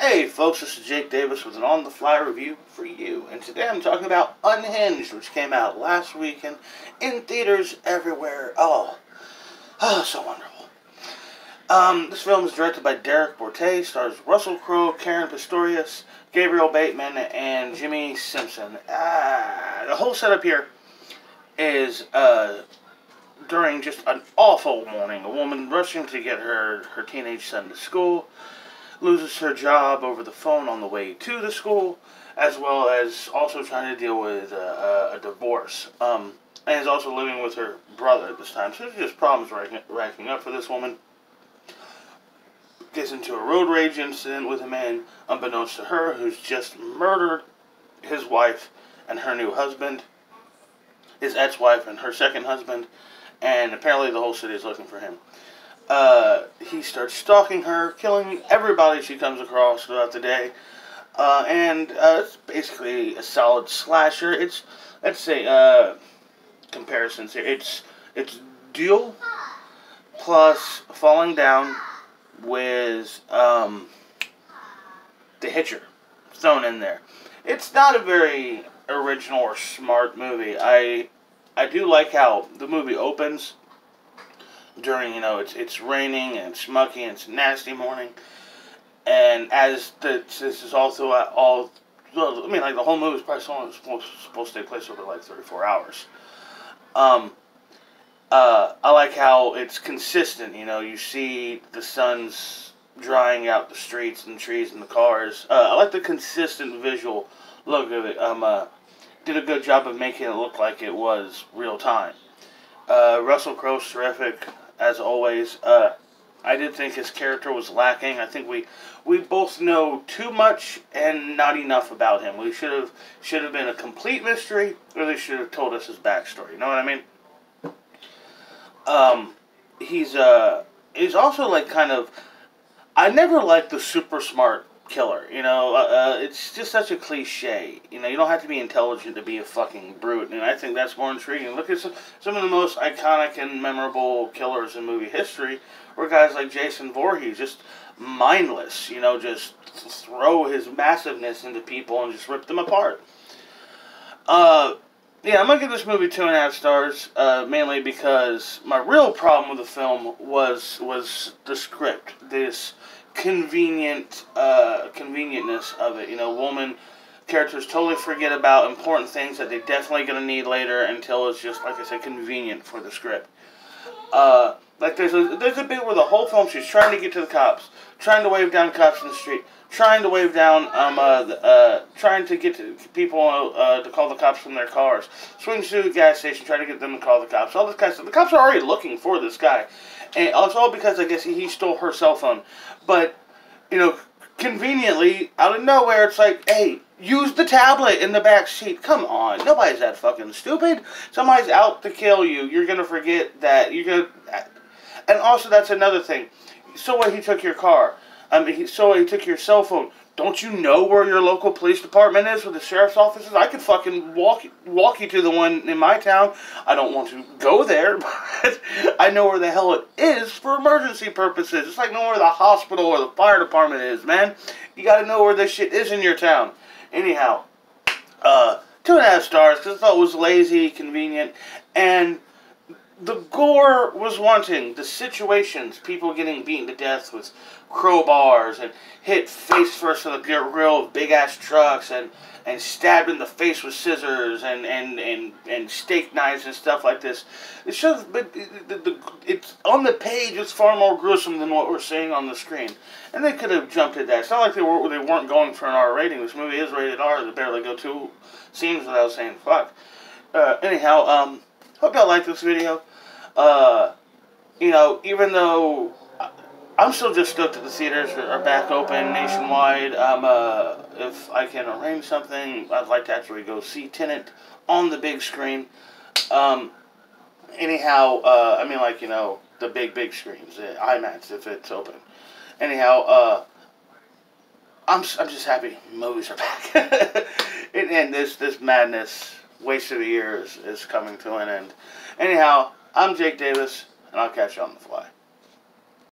Hey folks, this is Jake Davis with an on the fly review for you. And today I'm talking about Unhinged, which came out last weekend in theaters everywhere. Oh, oh, so wonderful. Um, this film is directed by Derrick Borte, stars Russell Crowe, Caren Pistorius, Gabriel Bateman, and Jimmy Simpson. Ah, the whole setup here is uh, during just an awful morning. A woman rushing to get her, her teenage son to school loses her job over the phone on the way to the school, as well as also trying to deal with uh, a divorce. Um, and is also living with her brother at this time. So there's just problems racking, racking up for this woman. Gets into a road rage incident with a man, unbeknownst to her, who's just murdered his wife and her new husband, his ex-wife and her second husband, and apparently the whole city is looking for him. Uh, he starts stalking her, killing everybody she comes across throughout the day. Uh, and uh, it's basically a solid slasher. It's let's say uh, comparisons here. It's it's Duel plus Falling Down with um, The Hitcher thrown in there. It's not a very original or smart movie. I I do like how the movie opens during you know it's it's raining and it's mucky and it's a nasty morning, and as the this is also all well, I mean like the whole movie is probably supposed supposed to take place over like thirty four hours. Um, uh, I like how it's consistent. You know, you see the sun's drying out the streets and trees and the cars. Uh, I like the consistent visual look of it. Um, uh, did a good job of making it look like it was real time. Uh, Russell Crowe's terrific as always. Uh, I did think his character was lacking. I think we we both know too much and not enough about him. We should have should have been a complete mystery, or they should have told us his backstory. You know what I mean? Um, he's uh he's also like kind of. I never liked the super smart killer. You know, uh, uh, it's just such a cliche. You know, you don't have to be intelligent to be a fucking brute, and I think that's more intriguing. Look at some, some of the most iconic and memorable killers in movie history were guys like Jason Voorhees, just mindless. You know, just throw his massiveness into people and just rip them apart. Uh, yeah, I'm gonna give this movie two and a half stars, uh, mainly because my real problem with the film was was the script. This convenient uh, convenientness of it. You know, woman characters totally forget about important things that they definitely gonna need later until it's just like I said, convenient for the script. Uh, like there's a there's a bit where the whole film she's trying to get to the cops, trying to wave down cops in the street, trying to wave down um uh, uh trying to get to people uh, to call the cops from their cars, swings to the gas station, trying to get them to call the cops. All this kind of stuff. The cops are already looking for this guy, and it's all because I guess he, he stole her cell phone. But you know, conveniently out of nowhere, it's like, hey, use the tablet in the back seat. Come on, nobody's that fucking stupid. Somebody's out to kill you. You're gonna forget that. You're gonna, and also that's another thing. So what? He took your car. I mean, he, so? He took your cell phone. Don't you know where your local police department is, where the sheriff's office is? I could fucking walk walk you to the one in my town. I don't want to go there, but I know where the hell it is for emergency purposes. It's like knowing where the hospital or the fire department is, man. You gotta know where this shit is in your town. Anyhow, uh, two and a half stars because I thought it was lazy, convenient, and the gore was wanting. The situations, people getting beaten to death with crowbars and hit face first on the grill of big ass trucks and, and stabbed in the face with scissors and, and, and, and steak knives and stuff like this. It shows, but the, the, it's on the page. It's far more gruesome than what we're seeing on the screen, and they could have jumped at that. It's not like they were they weren't going for an R rating. This movie is rated R. They barely go two scenes without saying fuck. Uh, anyhow, um, hope y'all like this video. Uh, you know, even though I'm still just stoked that the theaters are back open nationwide. Um, uh, if I can arrange something, I'd like to actually go see Tenet on the big screen. Um, anyhow, uh, I mean, like, you know, the big, big screens, the IMAX, if it's open. Anyhow, uh, I'm, I'm just happy movies are back. and, and this, this madness, waste of a year is, is coming to an end. Anyhow, I'm Jake Davis, and I'll catch you on the fly.